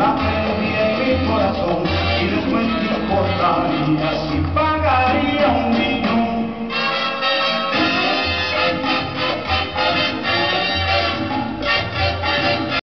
La mi en mi corazón y después me importaría si